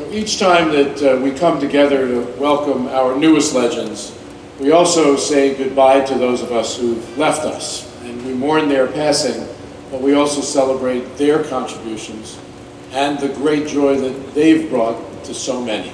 So each time that uh, we come together to welcome our newest legends, we also say goodbye to those of us who've left us, and we mourn their passing, but we also celebrate their contributions and the great joy that they've brought to so many.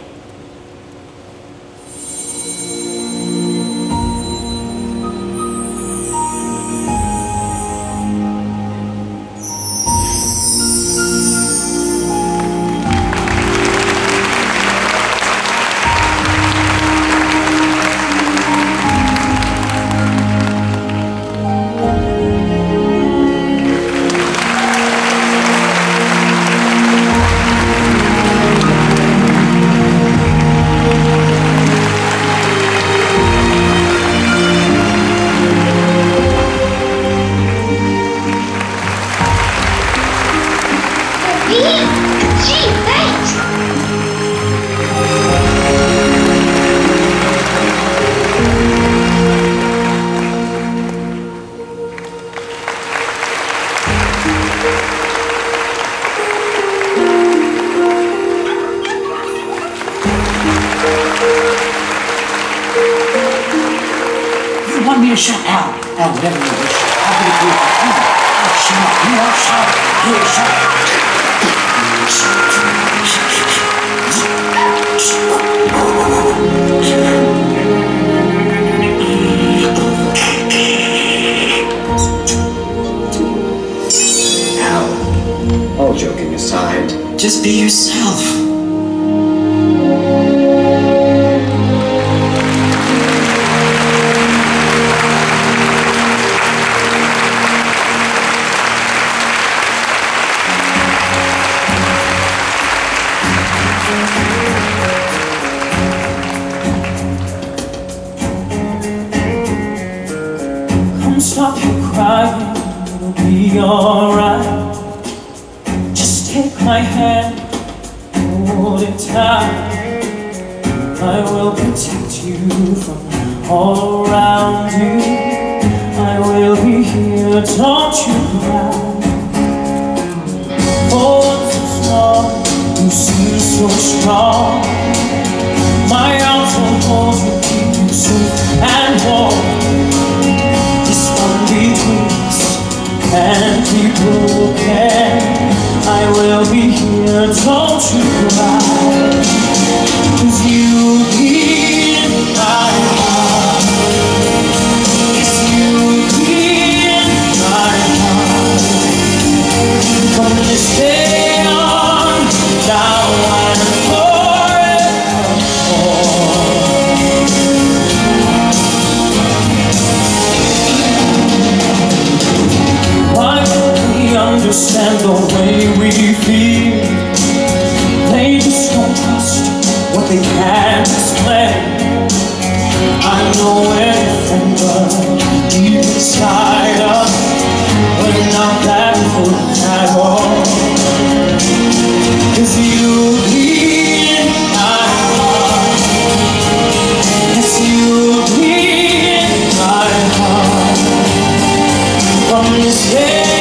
You shout out? Whatever you wish. I'll be here for you. I'll shout. You. Al, all joking aside, Just be yourself. alright Just take my hand Hold it tight. I will protect you from all around you. I will be here, don't you cry. Oh, hold so strong, you seem so strong. can I will be here, don't you cry. trust what they can't explain. I know everything but deep inside us, but not that full at all. Cause you be in my heart. Yes, you be in my heart. From this day.